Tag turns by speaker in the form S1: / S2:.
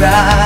S1: right